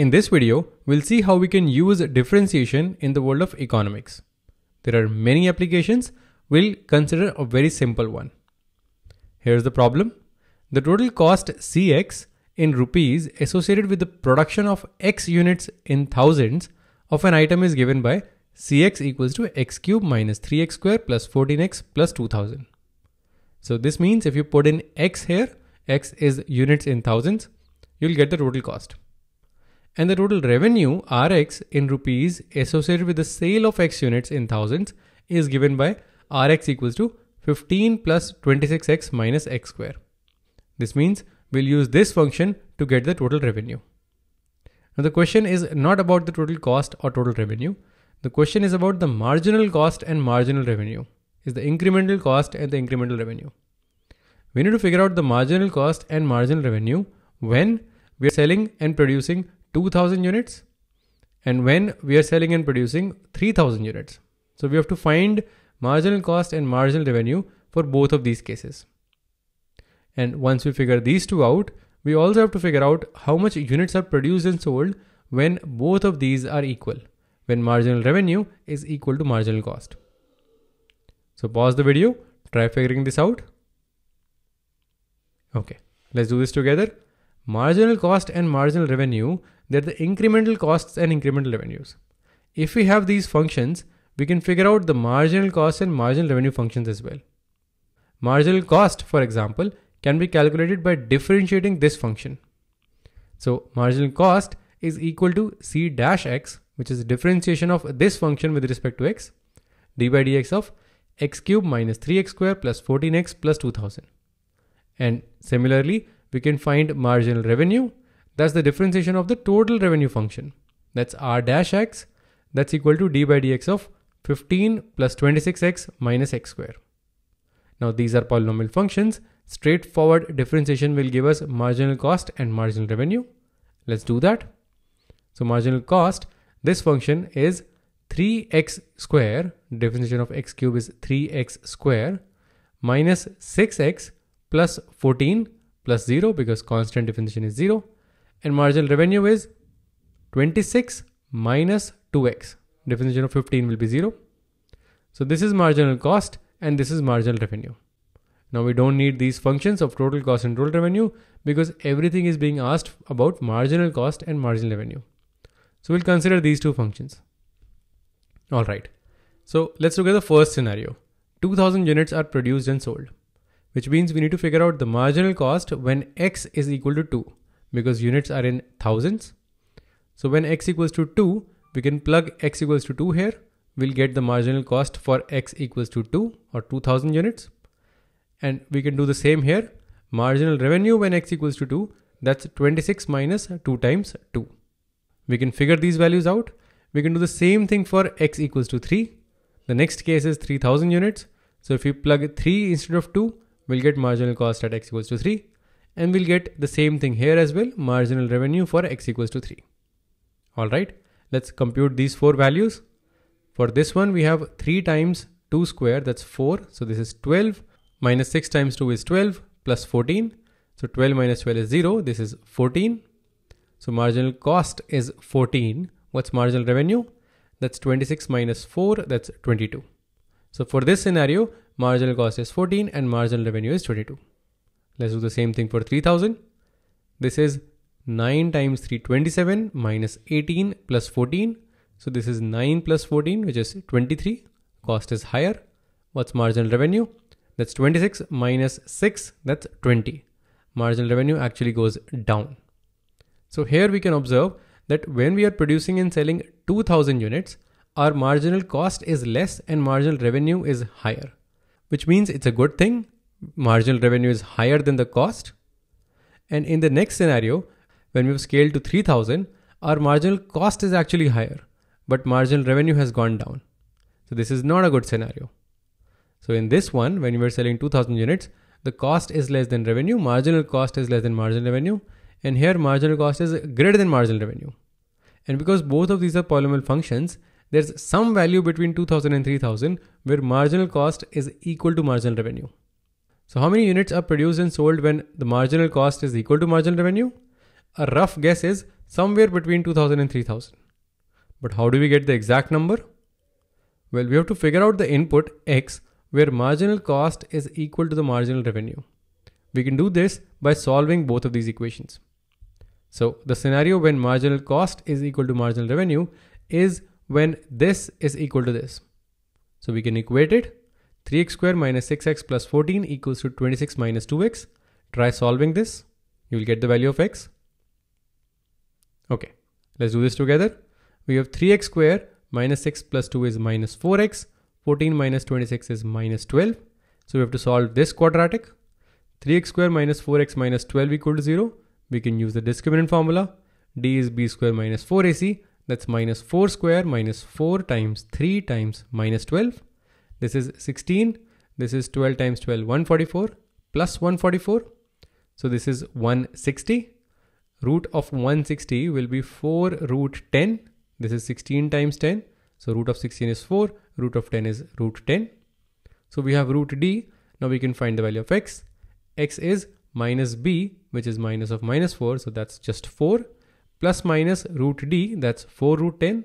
In this video, we'll see how we can use differentiation in the world of economics. There are many applications, we'll consider a very simple one. Here's the problem. The total cost Cx in rupees associated with the production of x units in thousands of an item is given by Cx equals to x cube minus 3x square plus 14x plus 2000. So this means if you put in x here, x is units in thousands, you'll get the total cost. And the total revenue Rx in rupees associated with the sale of x units in thousands is given by Rx equals to 15 plus 26x minus x square. This means we'll use this function to get the total revenue. Now the question is not about the total cost or total revenue. The question is about the marginal cost and marginal revenue. Is the incremental cost and the incremental revenue. We need to figure out the marginal cost and marginal revenue when we are selling and producing 2000 units and when we are selling and producing 3000 units. So we have to find marginal cost and marginal revenue for both of these cases. And once we figure these two out, we also have to figure out how much units are produced and sold when both of these are equal, when marginal revenue is equal to marginal cost. So pause the video, try figuring this out. Okay, let's do this together. Marginal cost and marginal revenue, they're the incremental costs and incremental revenues. If we have these functions, we can figure out the marginal cost and marginal revenue functions as well. Marginal cost, for example, can be calculated by differentiating this function. So marginal cost is equal to c dash x, which is differentiation of this function with respect to x, d by dx of x cube minus 3x square plus 14x plus 2000. And similarly, we can find marginal revenue. That's the differentiation of the total revenue function. That's r dash x. That's equal to d by dx of 15 plus 26x minus x square. Now these are polynomial functions. Straightforward differentiation will give us marginal cost and marginal revenue. Let's do that. So marginal cost, this function is 3x square, differentiation of x cube is 3x square minus 6x plus 14 plus 0 because constant differentiation is 0 and marginal revenue is 26 minus 2x Differentiation of 15 will be 0. So this is marginal cost and this is marginal revenue. Now we don't need these functions of total cost and total revenue because everything is being asked about marginal cost and marginal revenue. So we'll consider these two functions. All right. So let's look at the first scenario. 2000 units are produced and sold, which means we need to figure out the marginal cost when x is equal to 2 because units are in thousands. So when x equals to 2, we can plug x equals to 2 here. We'll get the marginal cost for x equals to 2 or 2000 units. And we can do the same here. Marginal revenue when x equals to 2, that's 26 minus 2 times 2. We can figure these values out. We can do the same thing for x equals to 3. The next case is 3000 units. So if we plug 3 instead of 2, we'll get marginal cost at x equals to 3. And we'll get the same thing here as well, marginal revenue for x equals to 3. All right, let's compute these four values. For this one, we have 3 times 2 square, that's 4. So this is 12 minus 6 times 2 is 12 plus 14. So 12 minus 12 is 0. This is 14. So marginal cost is 14. What's marginal revenue? That's 26 minus 4. That's 22. So for this scenario, marginal cost is 14 and marginal revenue is 22. Let's do the same thing for 3000. This is 9 times 327 minus 18 plus 14. So this is 9 plus 14, which is 23. Cost is higher. What's marginal revenue? That's 26 minus 6, that's 20. Marginal revenue actually goes down. So here we can observe that when we are producing and selling 2000 units, our marginal cost is less and marginal revenue is higher, which means it's a good thing. Marginal revenue is higher than the cost. And in the next scenario, when we've scaled to 3000, our marginal cost is actually higher, but marginal revenue has gone down. So this is not a good scenario. So in this one, when you are selling 2000 units, the cost is less than revenue, marginal cost is less than marginal revenue, and here marginal cost is greater than marginal revenue. And because both of these are polynomial functions, there's some value between 2000 and 3000 where marginal cost is equal to marginal revenue. So how many units are produced and sold when the marginal cost is equal to marginal revenue? A rough guess is somewhere between 2000 and 3000. But how do we get the exact number? Well, we have to figure out the input x where marginal cost is equal to the marginal revenue. We can do this by solving both of these equations. So the scenario when marginal cost is equal to marginal revenue is when this is equal to this. So we can equate it 3x square minus 6x plus 14 equals to 26 minus 2x. Try solving this. You will get the value of x. Okay, let's do this together. We have 3x square minus 6 plus 2 is minus 4x. 14 minus 26 is minus 12. So we have to solve this quadratic. 3x square minus 4x minus 12 equal to 0. We can use the discriminant formula. d is b square minus 4ac. That's minus 4 square minus 4 times 3 times minus 12. This is 16. This is 12 times 12, 144 plus 144. So this is 160. Root of 160 will be 4 root 10. This is 16 times 10. So root of 16 is 4. Root of 10 is root 10. So we have root d. Now we can find the value of x. x is minus b, which is minus of minus 4. So that's just 4. Plus minus root d, that's 4 root 10.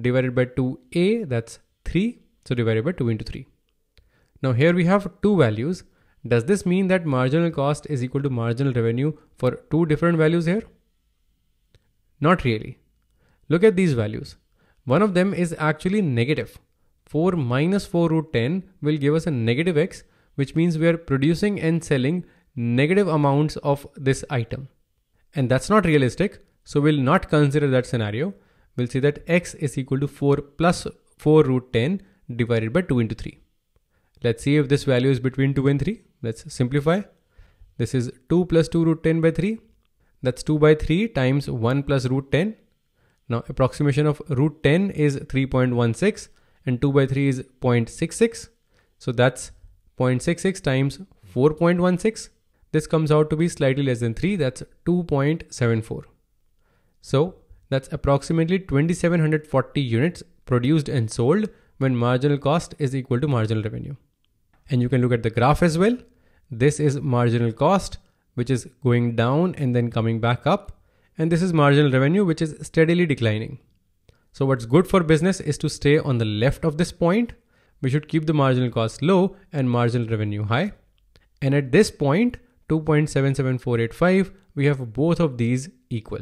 Divided by 2a, that's 3. So divided by 2 into 3. Now here we have two values. Does this mean that marginal cost is equal to marginal revenue for two different values here? Not really. Look at these values. One of them is actually negative. 4 minus 4 root 10 will give us a negative x, which means we are producing and selling negative amounts of this item. And that's not realistic. So we'll not consider that scenario. We'll say that x is equal to 4 plus 4 root 10 divided by 2 into 3. Let's see if this value is between 2 and 3. Let's simplify. This is 2 plus 2 root 10 by 3. That's 2 by 3 times 1 plus root 10. Now approximation of root 10 is 3.16 and 2 by 3 is 0.66. So that's 0.66 times 4.16. This comes out to be slightly less than 3. That's 2.74. So that's approximately 2740 units produced and sold when marginal cost is equal to marginal revenue. And you can look at the graph as well. This is marginal cost, which is going down and then coming back up. And this is marginal revenue, which is steadily declining. So what's good for business is to stay on the left of this point. We should keep the marginal cost low and marginal revenue high. And at this point, 2.77485, we have both of these equal.